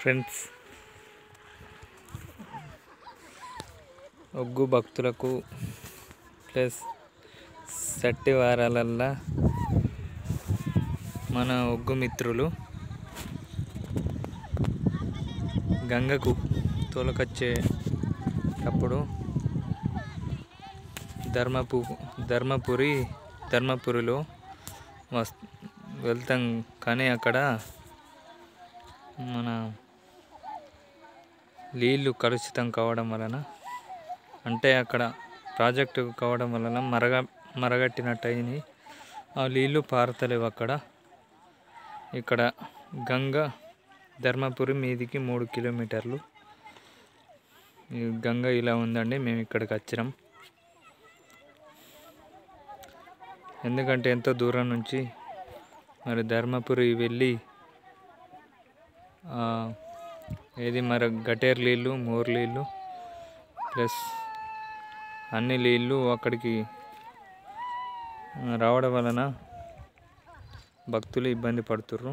Friends ఒగ్గు భక్తులకు plus సట్టి వారాలల్లా మన ఒగ్గు మిత్రులు గంగకు తోలకొచ్చేటప్పుడు ధర్మపు ధర్మపురి ధర్మపురిలో వస్ వెళ్తాం. కానీ అక్కడ మన నీళ్ళు కలుషితం కావడం వలన అంటే అక్కడ ప్రాజెక్టు కావడం వలన మరగ మరగట్టినట్టయింది. ఆ నీళ్ళు పారతలేవు అక్కడ. ఇక్కడ గంగ ధర్మపురి మీదికి మూడు కిలోమీటర్లు. ఈ గంగ ఇలా ఉందండి మేము ఇక్కడికి వచ్చినాం. ఎందుకంటే ఎంతో దూరం నుంచి మరి ధర్మపురి వెళ్ళి ఏది మరి గటేర్ నీళ్ళు మోర్ నీళ్ళు ప్లస్ అన్ని నీళ్ళు అక్కడికి రావడం వలన భక్తులు ఇబ్బంది పడుతుర్రు.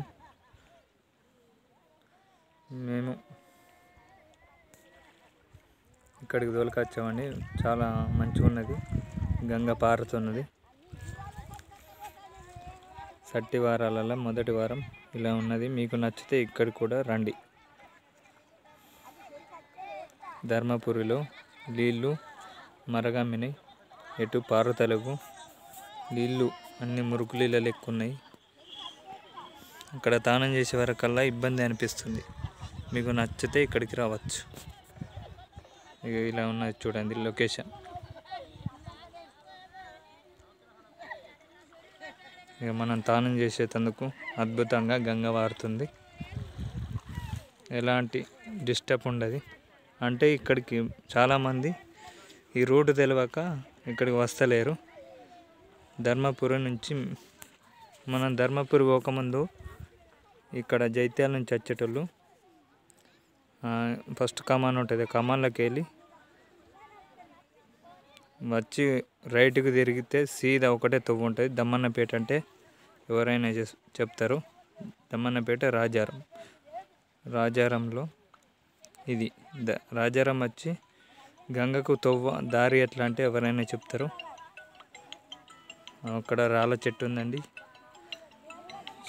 మేము ఇక్కడికి తోలుకొచ్చామండి చాలా మంచిగా ఉన్నది గంగ పారుతున్నది. సట్టి వారాలలో మొదటి వారం ఇలా ఉన్నది. మీకు నచ్చితే ఇక్కడ కూడా రండి. ధర్మపురిలో నీళ్ళు మరగమ్మినాయి ఎటు పారుతలకు నీళ్ళు అన్ని మురుకు నీళ్ళ ఉన్నాయి అక్కడ తానం చేసే వరకల్లా ఇబ్బంది అనిపిస్తుంది. మీకు నచ్చితే ఇక్కడికి రావచ్చు. ఇక ఇలా ఉన్నది చూడండి లొకేషన్. ఇక మనం తానం చేసేటందుకు అద్భుతంగా గంగ వారుతుంది. ఎలాంటి డిస్టర్బ్ ఉండదు. అంటే ఇక్కడికి చాలామంది ఈ రోడ్డు తెలియక ఇక్కడికి వస్తలేరు. ధర్మపురం నుంచి మనం ధర్మపురి పోకముందు ఇక్కడ జైత్యాల నుంచి వచ్చేటోళ్ళు ఫస్ట్ కమాన్ ఉంటుంది కమాన్లోకి వెళ్ళి వచ్చి రైట్కి తిరిగితే సీదా ఒకటే తవ్వు ఉంటుంది. దమ్మన్నపేట అంటే ఎవరైనా చెప్తారు. దమ్మన్నపేట రాజారం రాజారంలో ఇది. ద రాజారాం వచ్చి గంగకు తొవ్వ దారి ఎట్లా అంటే ఎవరైనా చెప్తారు. అక్కడ రాళ్ళ చెట్టు ఉందండి.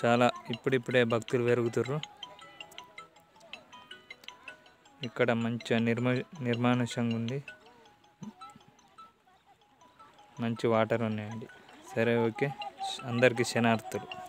చాలా ఇప్పుడిప్పుడే భక్తులు పెరుగుతుర్రు. ఇక్కడ మంచిగా నిర్మ నిర్మానుషంగా ఉంది. మంచి వాటర్ ఉన్నాయండి. సరే ఓకే. అందరికీ శనార్థులు